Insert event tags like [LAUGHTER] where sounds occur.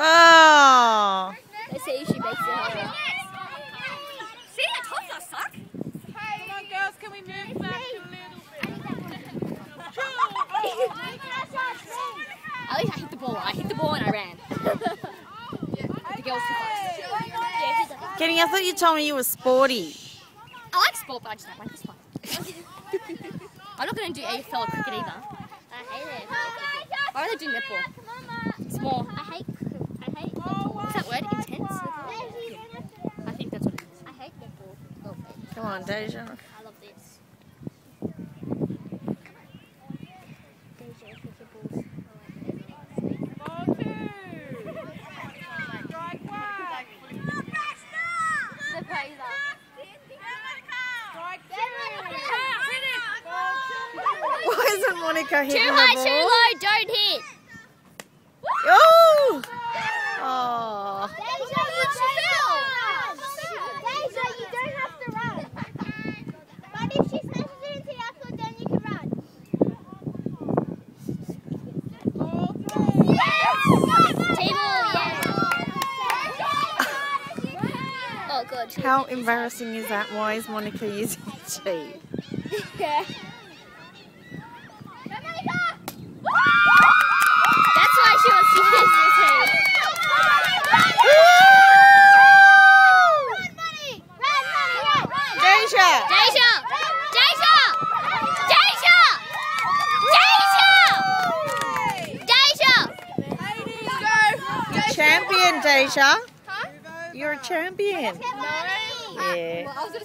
Oh. Let's see if she makes it. See, I told you I suck. Come on, girls, can we move back a little bit? At least I hit the ball. I hit the ball and I ran. [LAUGHS] Oh, the girl's too fast. Yeah, she's like, Kenny, I thought you told me you were sporty. I like sport, but I just don't like this one. [LAUGHS] I'm not going to do AFL or cricket either. I hate it. I'd rather do netball. It's more, I hate. I hate. what's that word? Intense? I think that's what it is. I hate netball. Come on, Deja. I love this. Deja, cricket balls. Ball two. Strike one. The praise Strike two. Ball two. Why isn't Monica hitting Too high, ball? too low, don't hit. Oh! Oh. oh. Deja, you don't have to run. But if she smashes it into the apple, then you can run. Ball three. Table, yeah. How embarrassing is that? Why is Monica using tee? Yeah. That's why she wants to use the tee. Deja! Deja! Deja! Deja! Deja! Deja! You're champion, Deja. You're a champion. Yeah. I was gonna